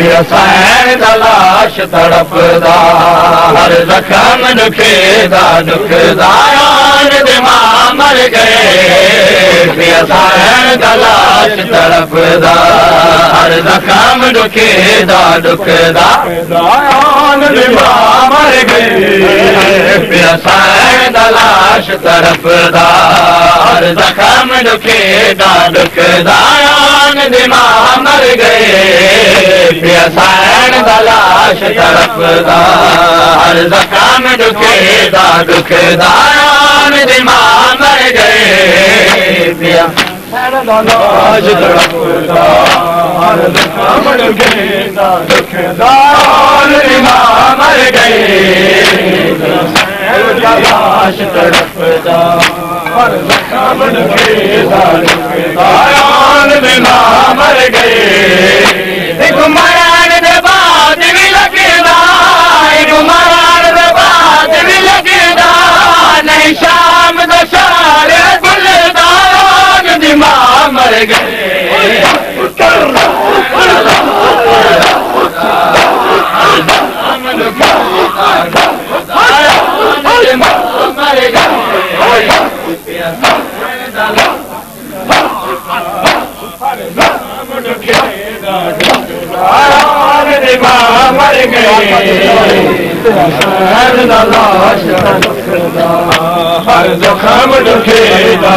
पिया लाश तड़पदा। हर जख़म दुखे दा दुखदा दिमाग मर गए। पिया लाश तड़पदा। हर जख़म दुखे दा दुखदा दिमाग मर गए। पिया लाश तड़पदा। हर जख़म दुखे दा दुखदा दिमाग मर गए पिया लाश तड़पदा हर जख़म दुखे दा दुखदा दिमाग मर गए पिया लाश तड़पदा हर जख़म दुखे दा दुखदा दिमाग मर गए लाश तड़पदा हर जख़म दुखे दा मर गए मर मर लाश हर जख़म दुखे दा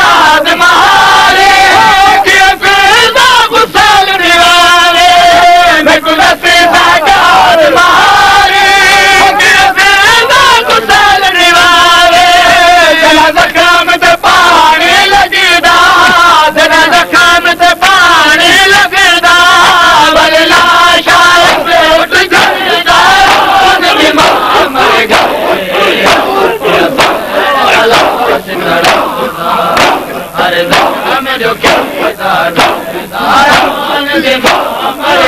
मर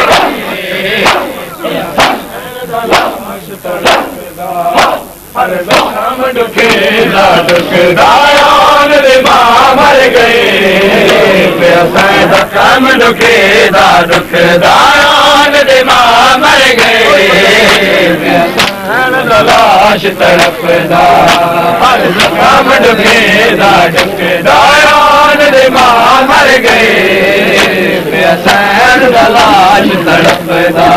हर जख़म दुखे दा दुखदा दिमाग मर जख़म दुखे दा मर गए लाश तड़पदा हर दा दुखदा दिमाग मर गए। लाश तड़पदा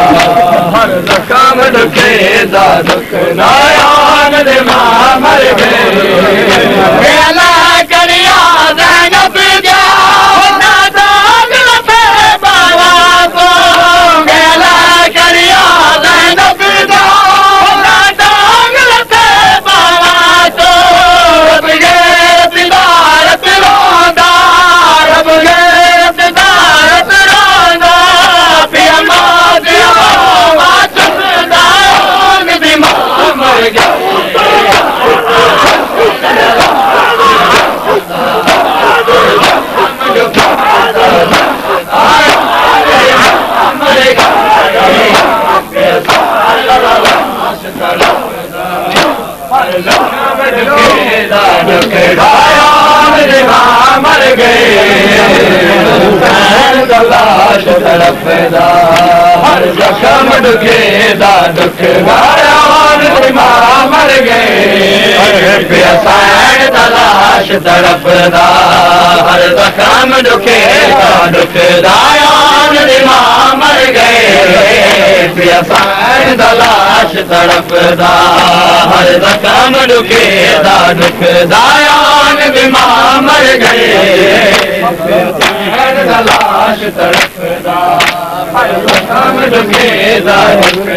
हर जख़म दुखे दा दुखदा दिमाग मर गए मर गए। लाश तड़पदा हर जख़म दुखे दा दुख दिमाग मर गए तड़पदा हर दुखे दा दुख दिमाग मर गए पिया लाश तड़पदा हर जख़म दुखे दा दुख दिमाग मर गए लाश तड़पदा जख़म दुखे दा दुख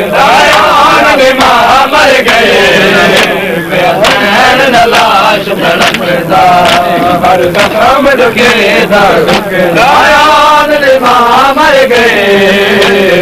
दिमाग मर गए मर गए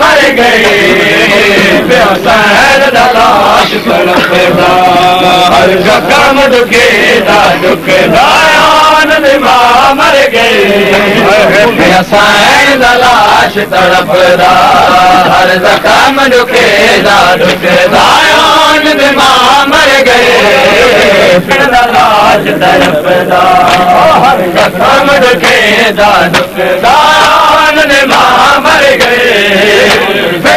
مر گئي لاش تڙپدا هر جکم دکي دا دک دايان مان مر گئي اسان لاش تڙپدا هر جکم دکي دا دک دايان مان مر گئي लाश तड़पदा हर जखम दुखे दा दुख दायान मां मर गए